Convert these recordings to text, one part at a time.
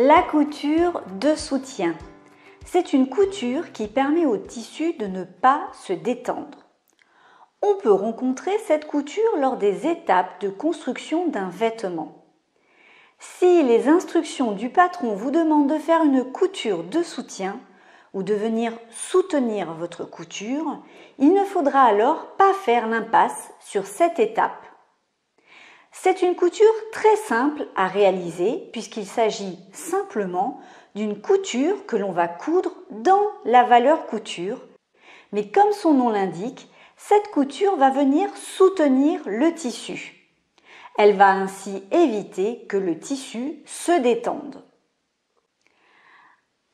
La couture de soutien. C'est une couture qui permet au tissu de ne pas se détendre. On peut rencontrer cette couture lors des étapes de construction d'un vêtement. Si les instructions du patron vous demandent de faire une couture de soutien ou de venir soutenir votre couture, il ne faudra alors pas faire l'impasse sur cette étape. C'est une couture très simple à réaliser puisqu'il s'agit simplement d'une couture que l'on va coudre dans la valeur couture. Mais comme son nom l'indique, cette couture va venir soutenir le tissu. Elle va ainsi éviter que le tissu se détende.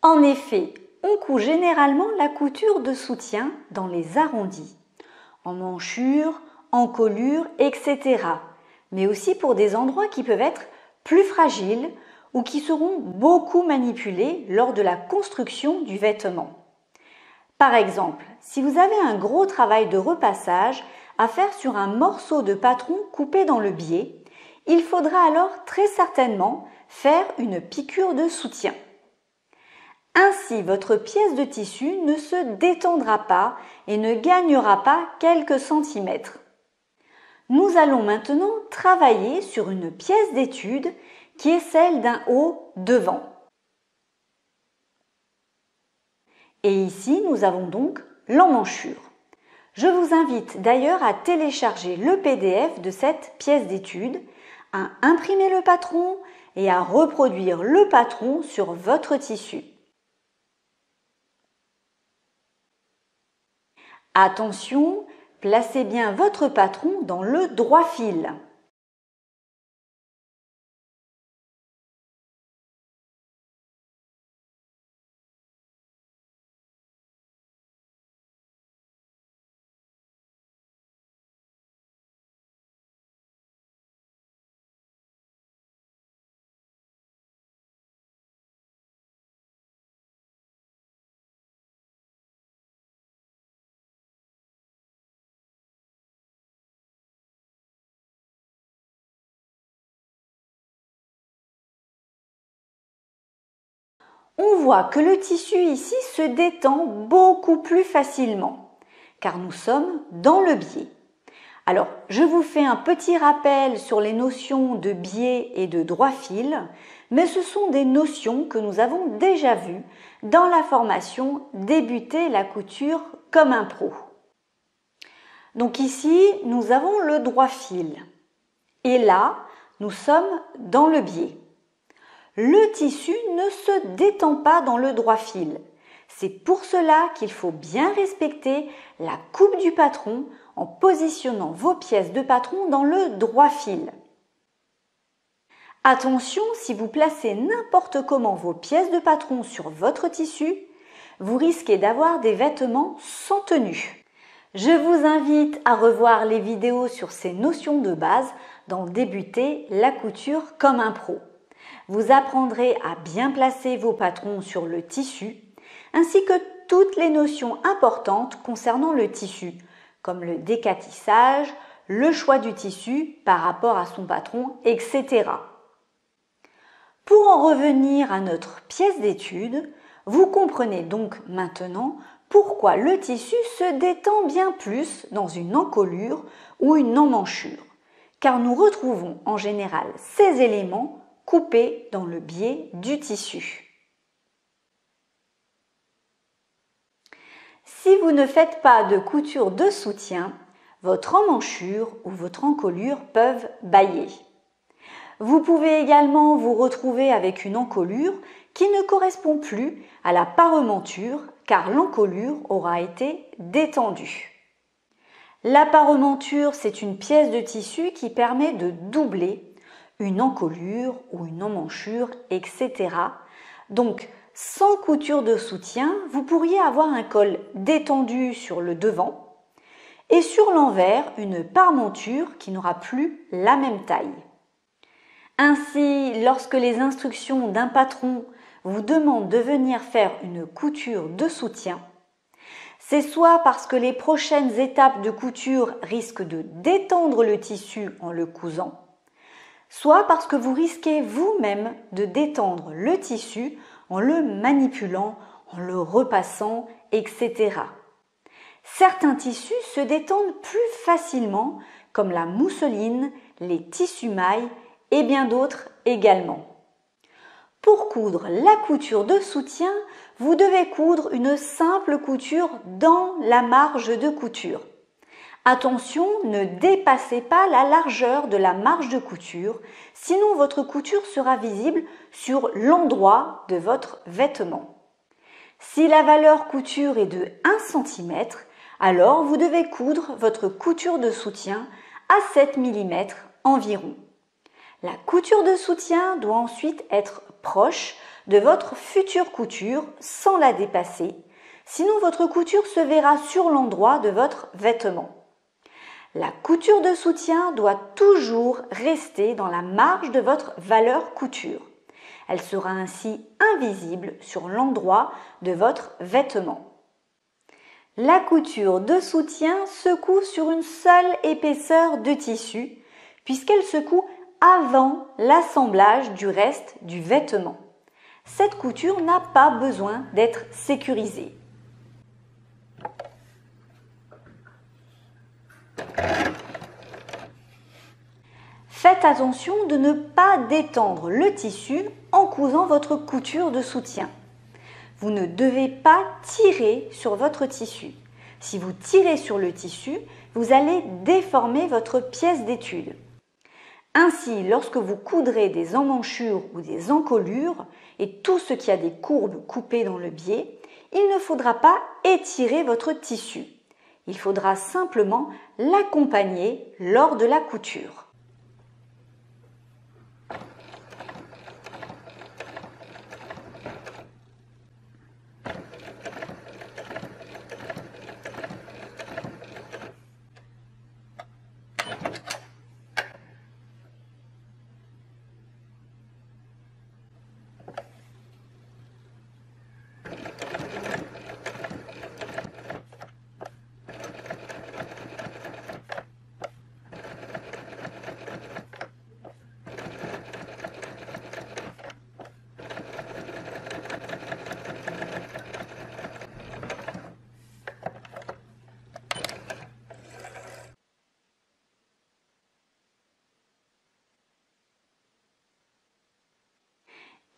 En effet, on coud généralement la couture de soutien dans les arrondis, en manchure, en colure, etc. Mais aussi pour des endroits qui peuvent être plus fragiles ou qui seront beaucoup manipulés lors de la construction du vêtement. Par exemple, si vous avez un gros travail de repassage à faire sur un morceau de patron coupé dans le biais, il faudra alors très certainement faire une piqûre de soutien. Ainsi, votre pièce de tissu ne se détendra pas et ne gagnera pas quelques centimètres. Nous allons maintenant travailler sur une pièce d'étude qui est celle d'un haut devant. Et ici, nous avons donc l'emmanchure. Je vous invite d'ailleurs à télécharger le PDF de cette pièce d'étude, à imprimer le patron et à reproduire le patron sur votre tissu. Attention, placez bien votre patron dans le droit fil. On voit que le tissu ici se détend beaucoup plus facilement, car nous sommes dans le biais. Alors, je vous fais un petit rappel sur les notions de biais et de droit fil, mais ce sont des notions que nous avons déjà vues dans la formation Débuter la couture comme un pro. Donc ici, nous avons le droit fil. Et là, nous sommes dans le biais le tissu ne se détend pas dans le droit fil. C'est pour cela qu'il faut bien respecter la coupe du patron en positionnant vos pièces de patron dans le droit fil. Attention, si vous placez n'importe comment vos pièces de patron sur votre tissu, vous risquez d'avoir des vêtements sans tenue. Je vous invite à revoir les vidéos sur ces notions de base dans Débuter la couture comme un pro. Vous apprendrez à bien placer vos patrons sur le tissu, ainsi que toutes les notions importantes concernant le tissu, comme le décatissage, le choix du tissu par rapport à son patron, etc. Pour en revenir à notre pièce d'étude, vous comprenez donc maintenant pourquoi le tissu se détend bien plus dans une encolure ou une emmanchure, car nous retrouvons en général ces éléments coupé dans le biais du tissu. Si vous ne faites pas de couture de soutien, votre emmanchure ou votre encolure peuvent bailler. Vous pouvez également vous retrouver avec une encolure qui ne correspond plus à la parementure car l'encolure aura été détendue. La parementure, c'est une pièce de tissu qui permet de doubler une encolure ou une emmanchure, etc. Donc, sans couture de soutien, vous pourriez avoir un col détendu sur le devant et sur l'envers une parmenture qui n'aura plus la même taille. Ainsi, lorsque les instructions d'un patron vous demandent de venir faire une couture de soutien, c'est soit parce que les prochaines étapes de couture risquent de détendre le tissu en le cousant, soit parce que vous risquez vous-même de détendre le tissu en le manipulant, en le repassant, etc. Certains tissus se détendent plus facilement, comme la mousseline, les tissus mailles et bien d'autres également. Pour coudre la couture de soutien, vous devez coudre une simple couture dans la marge de couture. Attention, ne dépassez pas la largeur de la marge de couture, sinon votre couture sera visible sur l'endroit de votre vêtement. Si la valeur couture est de 1 cm, alors vous devez coudre votre couture de soutien à 7 mm environ. La couture de soutien doit ensuite être proche de votre future couture sans la dépasser, sinon votre couture se verra sur l'endroit de votre vêtement. La couture de soutien doit toujours rester dans la marge de votre valeur couture. Elle sera ainsi invisible sur l'endroit de votre vêtement. La couture de soutien se coud sur une seule épaisseur de tissu puisqu'elle se coud avant l'assemblage du reste du vêtement. Cette couture n'a pas besoin d'être sécurisée. Faites attention de ne pas détendre le tissu en cousant votre couture de soutien. Vous ne devez pas tirer sur votre tissu. Si vous tirez sur le tissu, vous allez déformer votre pièce d'étude. Ainsi, lorsque vous coudrez des emmanchures ou des encolures et tout ce qui a des courbes coupées dans le biais, il ne faudra pas étirer votre tissu. Il faudra simplement l'accompagner lors de la couture.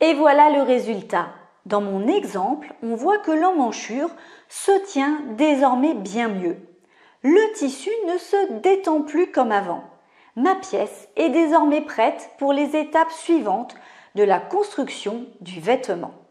Et voilà le résultat. Dans mon exemple, on voit que l'emmanchure se tient désormais bien mieux. Le tissu ne se détend plus comme avant. Ma pièce est désormais prête pour les étapes suivantes de la construction du vêtement.